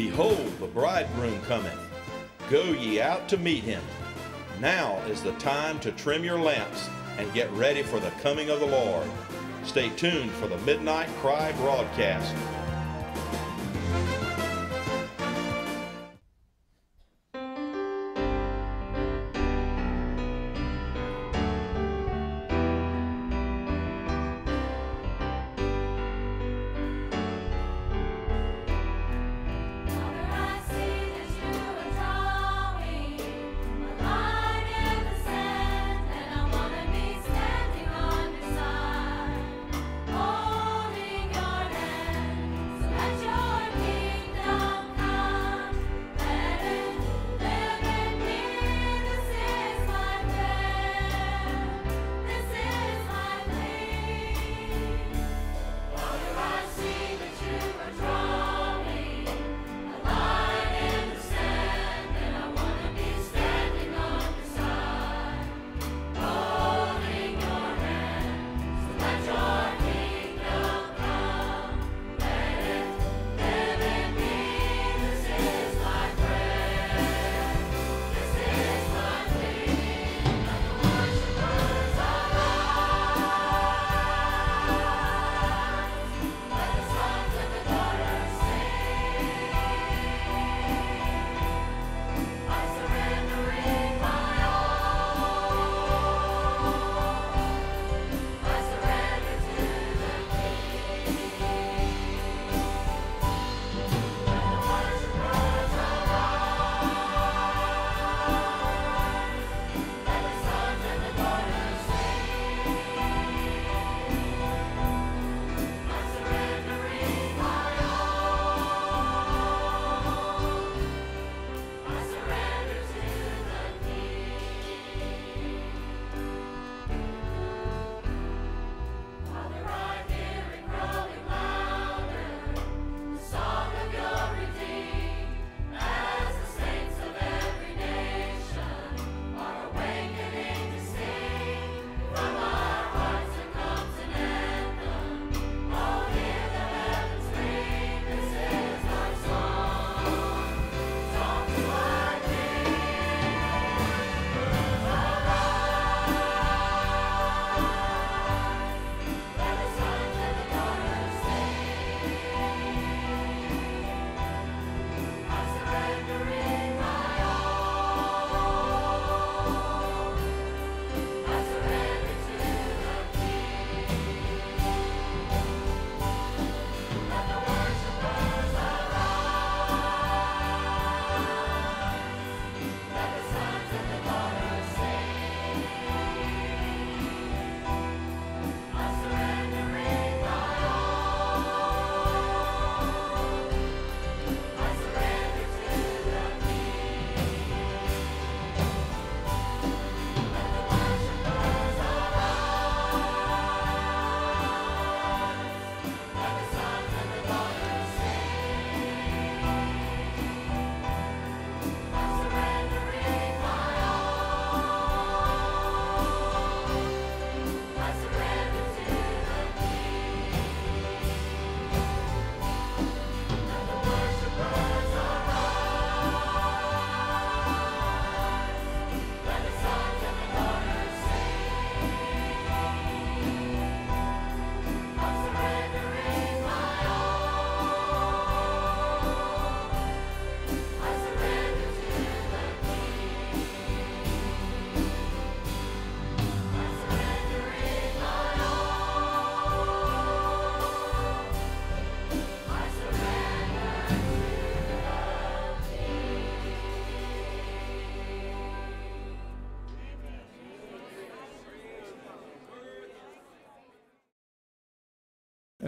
Behold, the bridegroom cometh. Go ye out to meet him. Now is the time to trim your lamps and get ready for the coming of the Lord. Stay tuned for the Midnight Cry broadcast.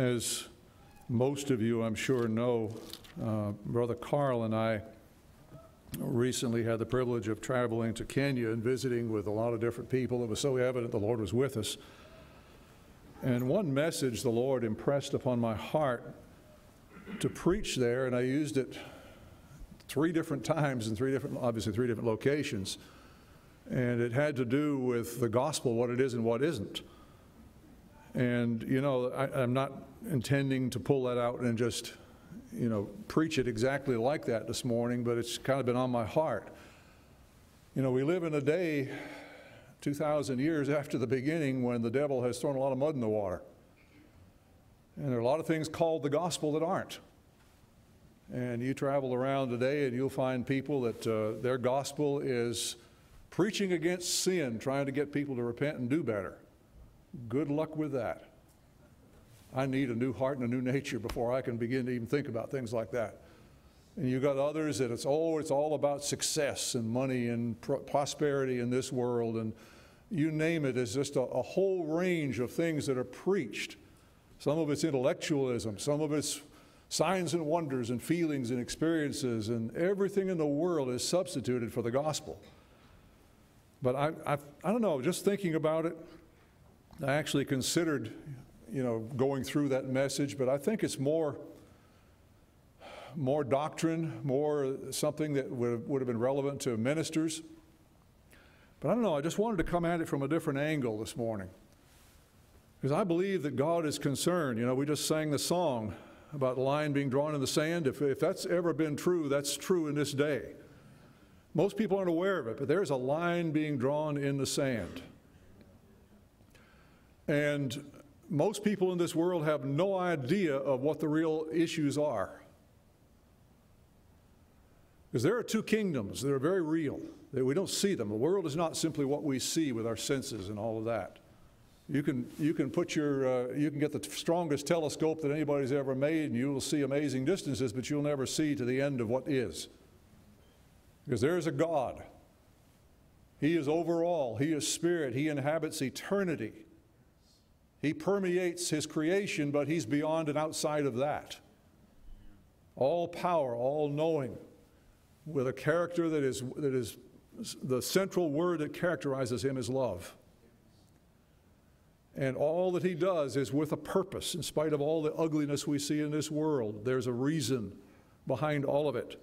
As most of you, I'm sure, know, uh, Brother Carl and I recently had the privilege of traveling to Kenya and visiting with a lot of different people. It was so evident the Lord was with us. And one message the Lord impressed upon my heart to preach there, and I used it three different times in three different, obviously, three different locations. And it had to do with the gospel, what it is and what isn't. And, you know, I, am not intending to pull that out and just, you know, preach it exactly like that this morning, but it's kind of been on my heart. You know, we live in a day, 2,000 years after the beginning, when the devil has thrown a lot of mud in the water. And there are a lot of things called the gospel that aren't. And you travel around today and you'll find people that uh, their gospel is preaching against sin, trying to get people to repent and do better. Good luck with that. I need a new heart and a new nature before I can begin to even think about things like that. And you've got others that it's, oh, it's all about success and money and prosperity in this world. And you name it, it's just a, a whole range of things that are preached. Some of it's intellectualism, some of it's signs and wonders and feelings and experiences, and everything in the world is substituted for the gospel. But I, I, I don't know, just thinking about it, I actually considered, you know, going through that message, but I think it's more, more doctrine, more something that would have, would have been relevant to ministers. But I don't know, I just wanted to come at it from a different angle this morning. Because I believe that God is concerned. You know, we just sang the song, about the line being drawn in the sand. If, if that's ever been true, that's true in this day. Most people aren't aware of it, but there's a line being drawn in the sand. And most people in this world have no idea of what the real issues are. Because there are two kingdoms that are very real, that we don't see them. The world is not simply what we see with our senses and all of that. You can, you can put your, uh, you can get the strongest telescope that anybody's ever made and you will see amazing distances, but you'll never see to the end of what is. Because there is a God. He is over all. He is spirit. He inhabits eternity. He permeates his creation, but he's beyond and outside of that. All power, all knowing, with a character that is, that is the central word that characterizes him is love. And all that he does is with a purpose, in spite of all the ugliness we see in this world. There's a reason behind all of it.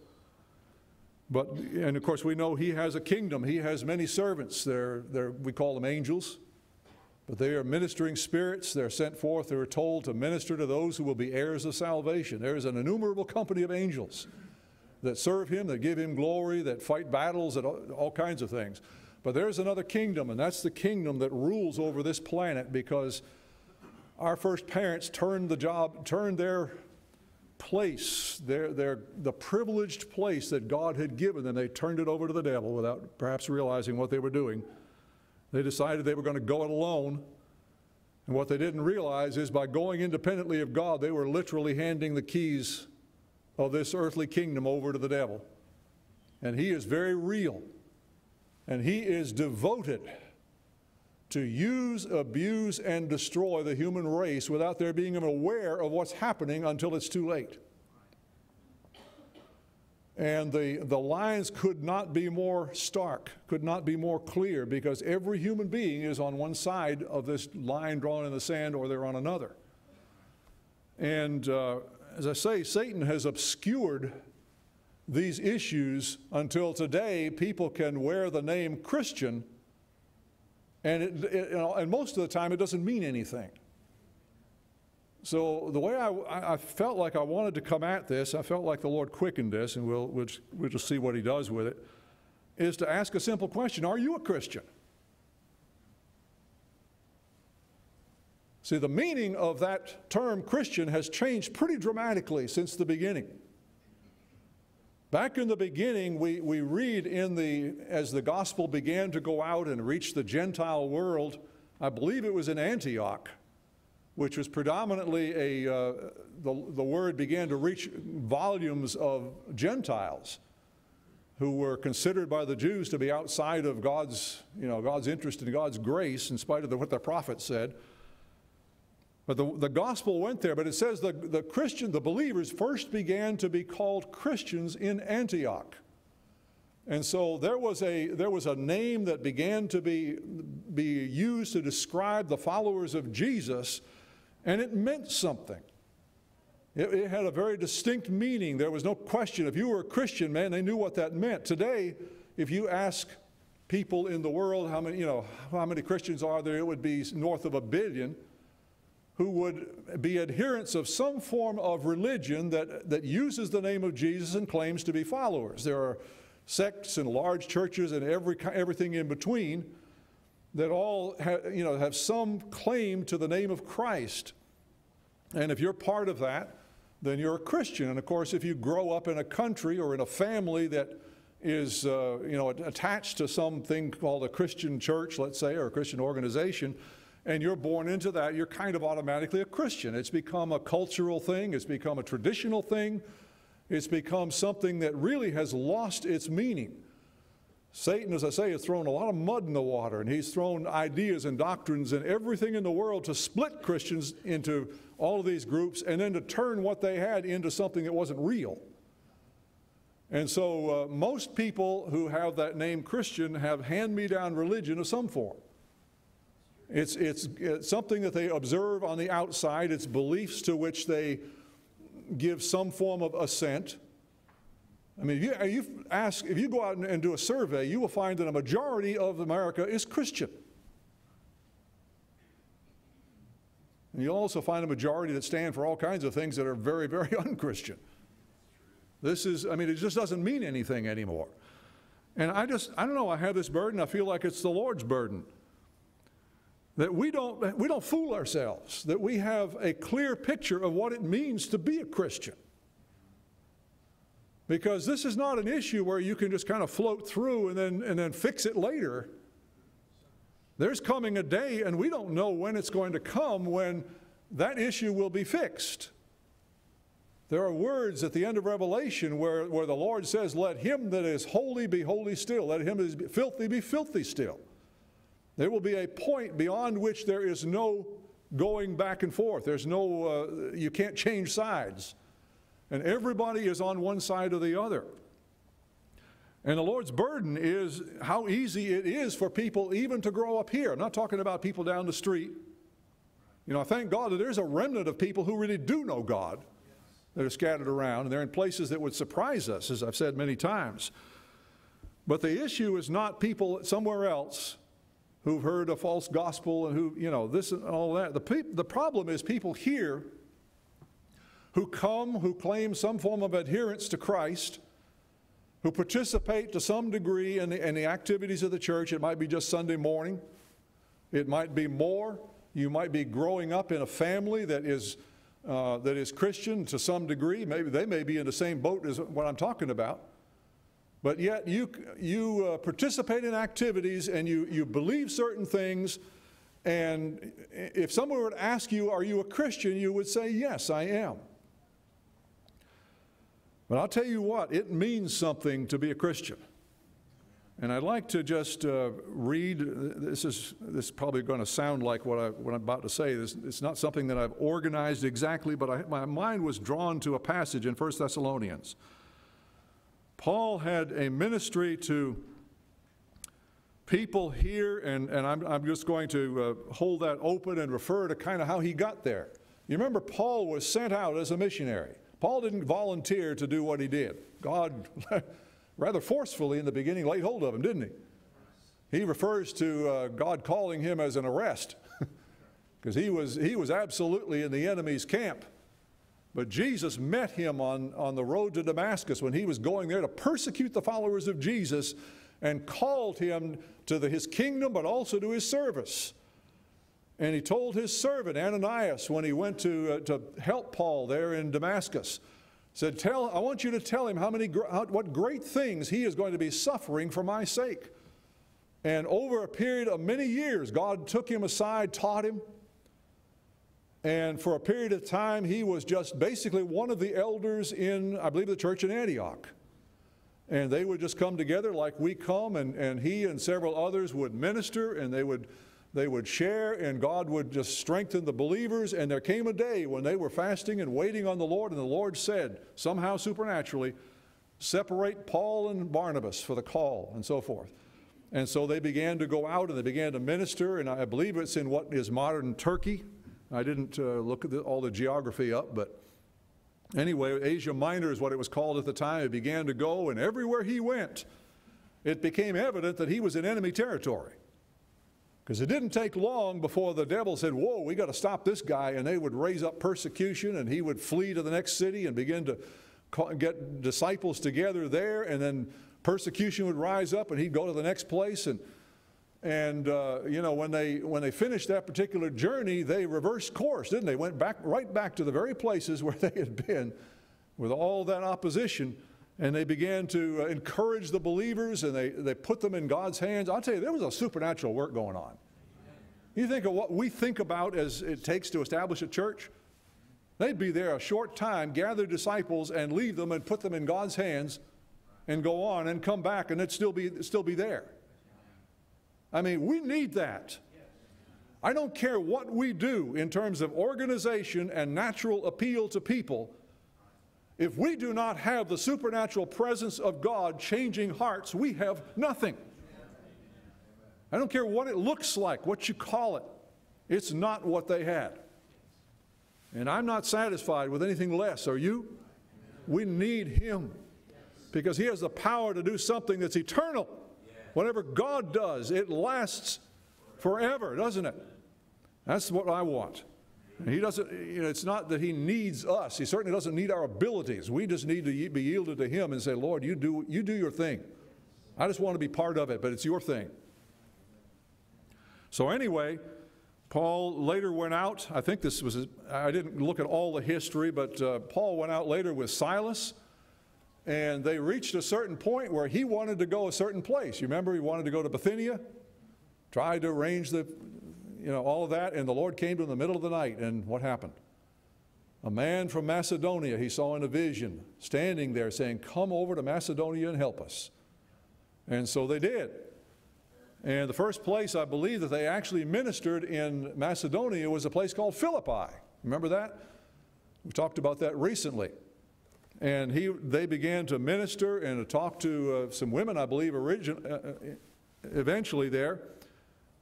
But, and of course, we know he has a kingdom. He has many servants. They're, they're, we call them angels. But they are ministering spirits. They're sent forth, they are told to minister to those who will be heirs of salvation. There is an innumerable company of angels that serve him, that give him glory, that fight battles, that all, kinds of things. But there's another kingdom, and that's the kingdom that rules over this planet because our first parents turned the job, turned their place, their, their, the privileged place that God had given them, they turned it over to the devil without perhaps realizing what they were doing. They decided they were going to go it alone. And what they didn't realize is by going independently of God, they were literally handing the keys of this earthly kingdom over to the devil. And he is very real. And he is devoted to use, abuse, and destroy the human race without their being aware of what's happening until it's too late. And the, the lines could not be more stark, could not be more clear, because every human being is on one side of this line drawn in the sand or they're on another. And uh, as I say, Satan has obscured these issues until today people can wear the name Christian and, it, it, and most of the time it doesn't mean anything. So the way I, I, felt like I wanted to come at this, I felt like the Lord quickened this, and we'll, we'll, just, we'll just see what he does with it, is to ask a simple question Are you a Christian? See, the meaning of that term Christian has changed pretty dramatically since the beginning. Back in the beginning, we, we read in the, as the gospel began to go out and reach the Gentile world, I believe it was in Antioch, which was predominantly a, uh, the, the word began to reach volumes of Gentiles who were considered by the Jews to be outside of God's, you know, God's interest and God's grace in spite of the, what the prophet said. But the, the gospel went there, but it says the, the Christian, the believers first began to be called Christians in Antioch. And so there was a, there was a name that began to be, be used to describe the followers of Jesus, and it meant something. It, it had a very distinct meaning. There was no question. If you were a Christian, man, they knew what that meant. Today, if you ask people in the world how many, you know, how many Christians are there, it would be north of a billion who would be adherents of some form of religion that, that uses the name of Jesus and claims to be followers. There are sects and large churches and every, everything in between that all have, you know, have some claim to the name of Christ. And if you're part of that, then you're a Christian. And of course, if you grow up in a country or in a family that is uh, you know, attached to something called a Christian church, let's say, or a Christian organization, and you're born into that, you're kind of automatically a Christian. It's become a cultural thing, it's become a traditional thing, it's become something that really has lost its meaning. Satan, as I say, has thrown a lot of mud in the water, and he's thrown ideas and doctrines and everything in the world to split Christians into all of these groups and then to turn what they had into something that wasn't real. And so uh, most people who have that name Christian have hand me down religion of some form. It's, it's, it's, something that they observe on the outside, it's beliefs to which they give some form of assent. I mean, if you, you ask, if you go out and, and do a survey, you will find that a majority of America is Christian. And you'll also find a majority that stand for all kinds of things that are very, very unchristian. This is, I mean, it just doesn't mean anything anymore. And I just, I don't know, I have this burden. I feel like it's the Lord's burden. That we don't, we don't fool ourselves, that we have a clear picture of what it means to be a Christian. Because this is not an issue where you can just kind of float through and then, and then fix it later. There's coming a day, and we don't know when it's going to come, when that issue will be fixed. There are words at the end of Revelation where, where the Lord says, Let him that is holy be holy still, let him that is filthy be filthy still. There will be a point beyond which there is no going back and forth. There's no, uh, you can't change sides. And everybody is on one side or the other. And the Lord's burden is how easy it is for people even to grow up here. I'm not talking about people down the street. You know, I thank God that there's a remnant of people who really do know God that are scattered around, and they're in places that would surprise us, as I've said many times. But the issue is not people somewhere else who've heard a false gospel and who, you know, this and all that. The, the problem is people here who come, who claim some form of adherence to Christ, who participate to some degree in the, in the activities of the church. It might be just Sunday morning, it might be more. You might be growing up in a family that is uh, that is Christian to some degree. Maybe they may be in the same boat as what I'm talking about. But yet you, you uh, participate in activities and you, you believe certain things. And if someone were to ask you, Are you a Christian? you would say, Yes, I am. But I'll tell you what, it means something to be a Christian. And I'd like to just uh, read. This is this is probably going to sound like what, I, what I'm about to say. This, it's not something that I've organized exactly, but I, my mind was drawn to a passage in 1 Thessalonians. Paul had a ministry to people here, and, and I'm, I'm just going to uh, hold that open and refer to kind of how he got there. You remember, Paul was sent out as a missionary. Paul didn't volunteer to do what he did. God rather forcefully in the beginning laid hold of him, didn't he? He refers to uh, God calling him as an arrest because he was, he was absolutely in the enemy's camp. But Jesus met him on, on the road to Damascus when he was going there to persecute the followers of Jesus and called him to the, his kingdom but also to his service. And he told his servant Ananias when he went to, uh, to help Paul there in Damascus, said, tell, I want you to tell him how many, how, what great things he is going to be suffering for my sake. And over a period of many years, God took him aside, taught him. And for a period of time, he was just basically one of the elders in, I believe, the church in Antioch. And they would just come together like we come, and, and he and several others would minister, and they would they would share, and God would just strengthen the believers. And there came a day when they were fasting and waiting on the Lord, and the Lord said, somehow supernaturally, separate Paul and Barnabas for the call, and so forth. And so they began to go out and they began to minister, and I believe it's in what is modern Turkey. I didn't uh, look at the, all the geography up, but anyway, Asia Minor is what it was called at the time. It began to go, and everywhere he went, it became evident that he was in enemy territory Because it didn't take long before the devil said, Whoa, we got to stop this guy. And they would raise up persecution, and he would flee to the next city and begin to get disciples together there. And then persecution would rise up, and he'd go to the next place. And, and uh, you know, when they, when they finished that particular journey, they reversed course, didn't they? Went back, right back to the very places where they had been with all that opposition and they began to uh, encourage the believers and they, they put them in God's hands. I'll tell you, there was a supernatural work going on. You think of what we think about as it takes to establish a church? They'd be there a short time, gather disciples, and leave them and put them in God's hands and go on and come back and it'd still be, still be there. I mean, we need that. I don't care what we do in terms of organization and natural appeal to people. If we do not have the supernatural presence of God changing hearts, we have nothing. I don't care what it looks like, what you call it, it's not what they had. And I'm not satisfied with anything less. Are you? We need Him because He has the power to do something that's eternal. Whatever God does, it lasts forever, doesn't it? That's what I want. He doesn't, you know, it's not that he needs us. He certainly doesn't need our abilities. We just need to be yielded to him and say, Lord, you do, you do your thing. I just want to be part of it, but it's your thing. So, anyway, Paul later went out. I think this was, I didn't look at all the history, but uh, Paul went out later with Silas, and they reached a certain point where he wanted to go a certain place. You remember he wanted to go to Bithynia? Tried to arrange the, you know, all of that, and the Lord came to him in the middle of the night, and what happened? A man from Macedonia he saw in a vision standing there saying, Come over to Macedonia and help us. And so they did. And the first place I believe that they actually ministered in Macedonia was a place called Philippi. Remember that? We talked about that recently. And he, they began to minister and to talk to uh, some women, I believe, origin, uh, uh eventually there.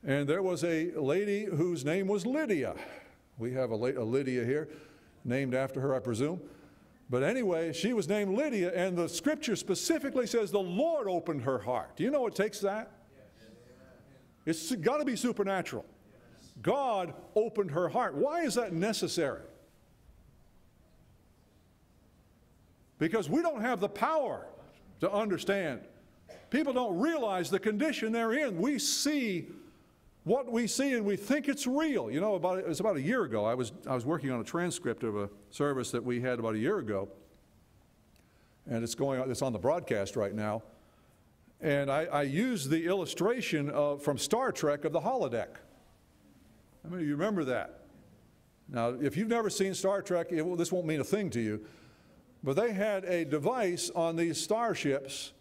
And there was a lady whose name was Lydia. We have a, a Lydia here, named after her, I presume. But anyway, she was named Lydia, and the scripture specifically says the Lord opened her heart. Do you know what takes that? It's got to be supernatural. God opened her heart. Why is that necessary? Because we don't have the power to understand. People don't realize the condition they're in. We see what we see and we think it's real. You know, about, it was about a year ago. I was, I was working on a transcript of a service that we had about a year ago. And it's going on, it's on the broadcast right now. And I, I used the illustration of, from Star Trek of the holodeck. I mean, you remember that. Now, if you've never seen Star Trek, it, this won't mean a thing to you. But they had a device on these starships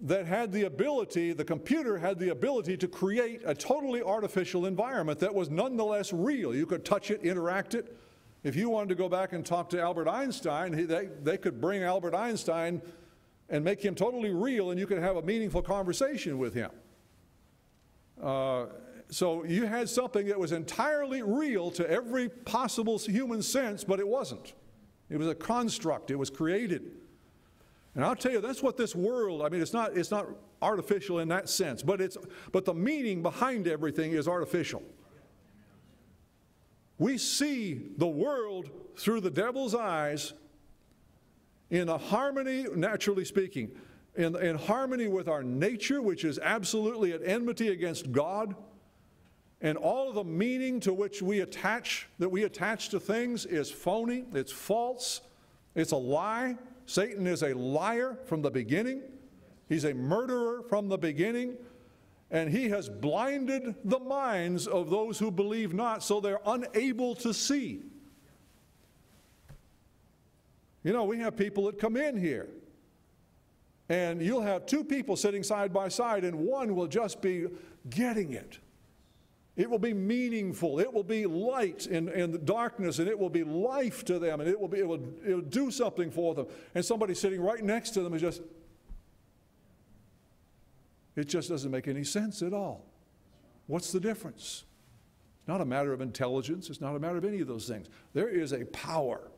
that had the ability, the computer had the ability to create a totally artificial environment that was nonetheless real. You could touch it, interact it. If you wanted to go back and talk to Albert Einstein, he, they, they could bring Albert Einstein and make him totally real, and you could have a meaningful conversation with him. Uh, so you had something that was entirely real to every possible human sense, but it wasn't. It was a construct, it was created. And I'll tell you, that's what this world, I mean, it's not, it's not artificial in that sense, but, it's, but the meaning behind everything is artificial. We see the world through the devil's eyes in a harmony, naturally speaking, in, in harmony with our nature, which is absolutely at enmity against God. And all of the meaning to which we attach, that we attach to things is phony, it's false, it's a lie. Satan is a liar from the beginning. He's a murderer from the beginning. And he has blinded the minds of those who believe not so they're unable to see. You know, we have people that come in here, and you'll have two people sitting side by side, and one will just be getting it. It will be meaningful. It will be light in, in the darkness, and it will be life to them, and it will, be, it, will, it will do something for them. And somebody sitting right next to them is just, it just doesn't make any sense at all. What's the difference? It's not a matter of intelligence, it's not a matter of any of those things. There is a power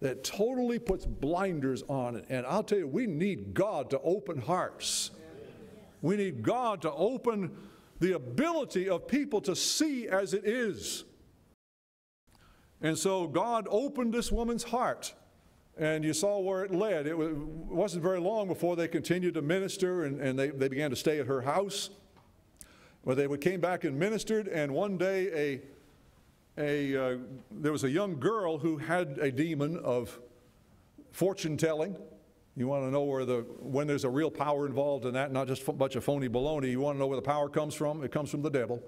that totally puts blinders on it. And I'll tell you, we need God to open hearts. We need God to open the ability of people to see as it is. And so God opened this woman's heart, and you saw where it led. It wasn't very long before they continued to minister, and, and they, they began to stay at her house. Well, they came back and ministered, and one day a, a, uh, there was a young girl who had a demon of fortune telling. You want to know where the, when there's a real power involved in that, not just a bunch of phony baloney. You want to know where the power comes from? It comes from the devil.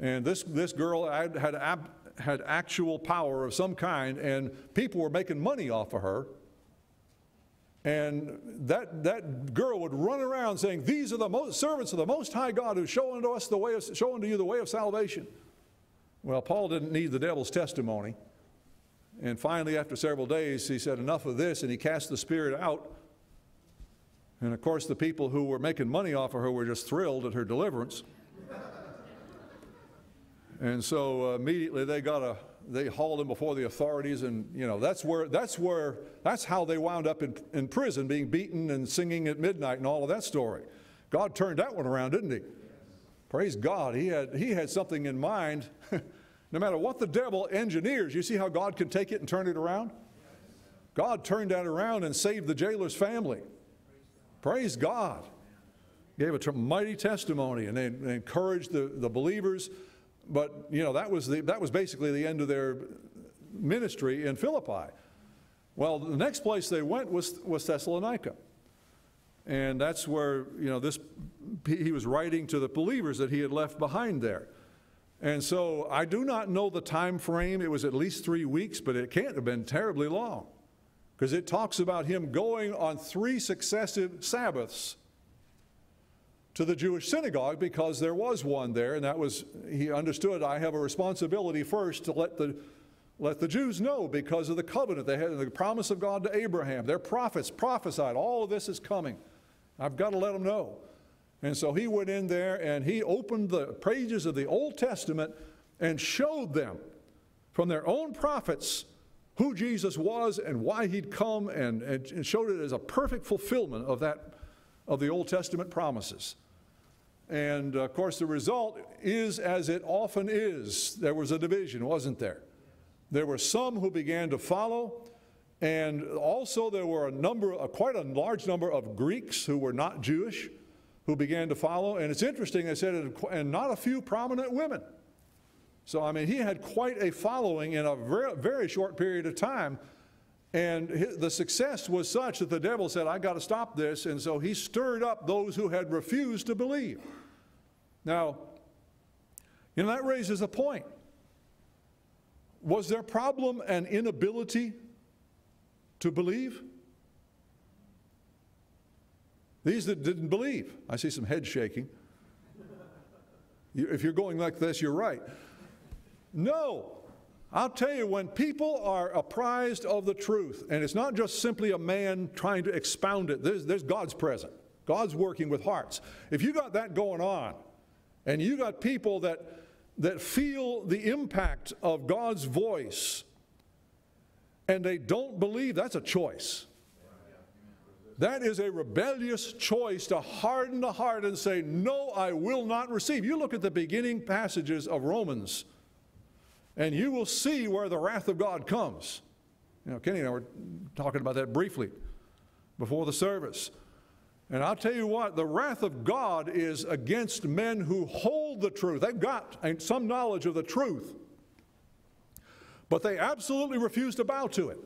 And this, this girl had, had, had actual power of some kind, and people were making money off of her. And that, that girl would run around saying, These are the most, servants of the Most High God who show unto us the way of, show unto you the way of salvation. Well, Paul didn't need the devil's testimony. And finally, after several days, he said, Enough of this, and he cast the spirit out. And of course, the people who were making money off of her were just thrilled at her deliverance. and so uh, immediately they got a they hauled him before the authorities, and you know that's where that's where that's how they wound up in, in prison, being beaten and singing at midnight and all of that story. God turned that one around, didn't he? Praise God. He had he had something in mind No matter what the devil engineers, you see how God can take it and turn it around? God turned that around and saved the jailer's family. Praise God. Gave a mighty testimony and they, encouraged the, the believers. But, you know, that was, the, that was basically the end of their ministry in Philippi. Well, the next place they went was, was Thessalonica. And that's where, you know, this, he was writing to the believers that he had left behind there. And so I do not know the time frame. It was at least three weeks, but it can't have been terribly long because it talks about him going on three successive Sabbaths to the Jewish synagogue because there was one there, and that was, he understood, I have a responsibility first to let the, let the Jews know because of the covenant they had, the promise of God to Abraham. Their prophets prophesied, all of this is coming. I've got to let them know. And so he went in there and he opened the pages of the Old Testament and showed them from their own prophets who Jesus was and why he'd come and, and showed it as a perfect fulfillment of that of the Old Testament promises. And of course, the result is as it often is. There was a division, wasn't there? There were some who began to follow, and also there were a number, a, quite a large number of Greeks who were not Jewish who began to follow. And it's interesting, they said, and not a few prominent women. So, I mean, he had quite a following in a very, very short period of time. And his, the success was such that the devil said, I got to stop this. And so he stirred up those who had refused to believe. Now, you know, that raises a point. Was their problem an inability to believe? These that didn't believe. I see some head shaking. if you're going like this, you're right. No. I'll tell you, when people are apprised of the truth, and it's not just simply a man trying to expound it, there's, there's God's present. God's working with hearts. If you got that going on, and you got people that, that feel the impact of God's voice, and they don't believe, that's a choice. That is a rebellious choice to harden the heart and say, No, I will not receive. You look at the beginning passages of Romans, and you will see where the wrath of God comes. You know, Kenny and I were talking about that briefly before the service. And I'll tell you what, the wrath of God is against men who hold the truth. They've got some knowledge of the truth, but they absolutely refuse to bow to it.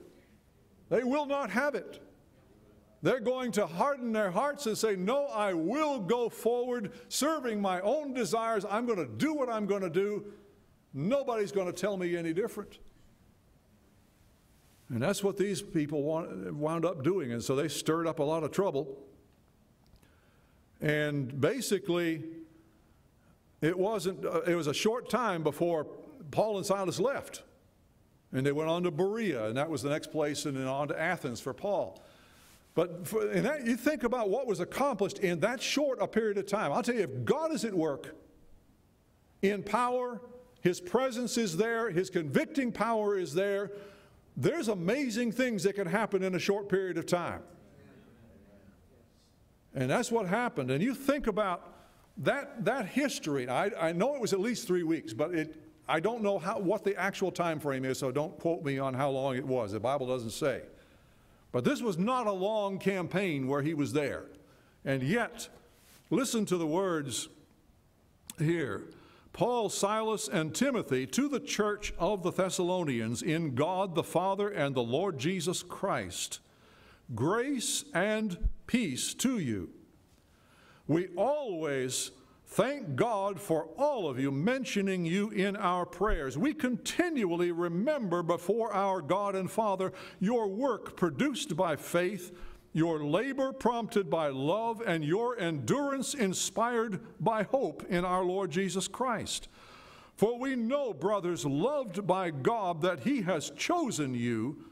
They will not have it. They're going to harden their hearts and say, No, I will go forward serving my own desires. I'm going to do what I'm going to do. Nobody's going to tell me any different. And that's what these people wound up doing. And so they stirred up a lot of trouble. And basically, it wasn't, uh, it was a short time before Paul and Silas left. And they went on to Berea, and that was the next place, and then on to Athens for Paul. But for, and that, you think about what was accomplished in that short a period of time. I'll tell you, if God is at work in power, His presence is there, His convicting power is there, there's amazing things that can happen in a short period of time. And that's what happened. And you think about that, that history, I, I know it was at least three weeks, but it, I don't know how, what the actual time frame is, so don't quote me on how long it was. The Bible doesn't say. But this was not a long campaign where he was there. And yet, listen to the words here. Paul, Silas, and Timothy to the church of the Thessalonians in God the Father and the Lord Jesus Christ. Grace and peace to you. We always thank God for all of you mentioning you in our prayers. We continually remember before our God and Father your work produced by faith, your labor prompted by love, and your endurance inspired by hope in our Lord Jesus Christ. For we know, brothers, loved by God, that He has chosen you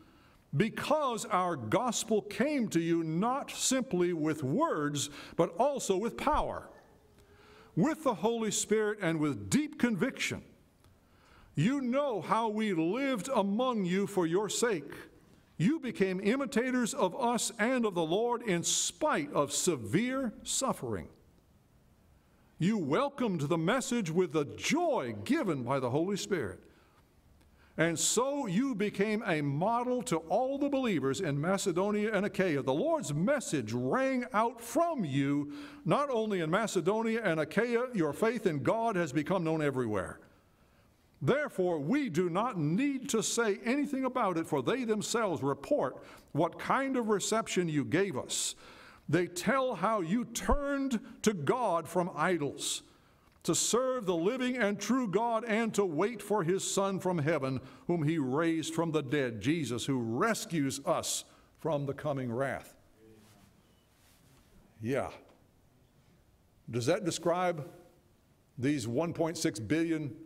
because our gospel came to you not simply with words, but also with power, with the Holy Spirit, and with deep conviction. You know how we lived among you for your sake. You became imitators of us and of the Lord in spite of severe suffering. You welcomed the message with the joy given by the Holy Spirit and so you became a model to all the believers in Macedonia and Achaia. The Lord's message rang out from you, not only in Macedonia and Achaia, your faith in God has become known everywhere. Therefore, we do not need to say anything about it, for they themselves report what kind of reception you gave us. They tell how you turned to God from idols to serve the living and true God and to wait for his Son from heaven, whom he raised from the dead, Jesus, who rescues us from the coming wrath. Yeah. Does that describe these 1.6 billion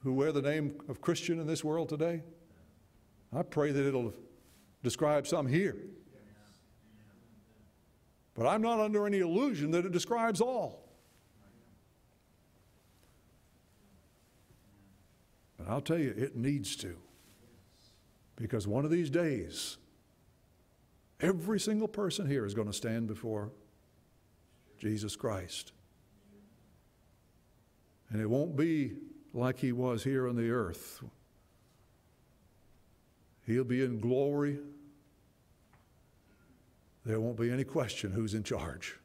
who wear the name of Christian in this world today? I pray that it'll describe some here. But I'm not under any illusion that it describes all. I'll tell you, it needs to. Because one of these days, every single person here is going to stand before Jesus Christ. And it won't be like he was here on the earth. He'll be in glory. There won't be any question who's in charge.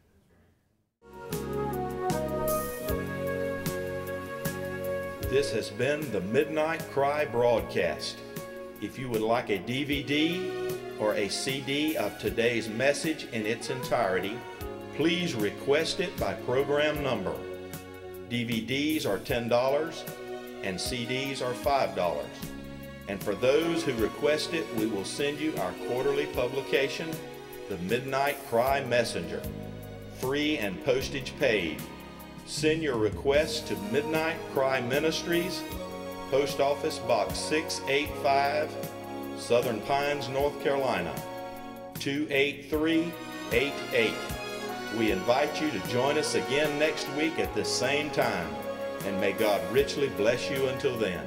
This has been the Midnight Cry broadcast. If you would like a DVD or a CD of today's message in its entirety, please request it by program number. DVDs are $10 and CDs are $5. And for those who request it, we will send you our quarterly publication, The Midnight Cry Messenger, free and postage paid. Send your request to Midnight Cry Ministries, Post Office Box 685, Southern Pines, North Carolina 28388. We invite you to join us again next week at this same time, and may God richly bless you until then.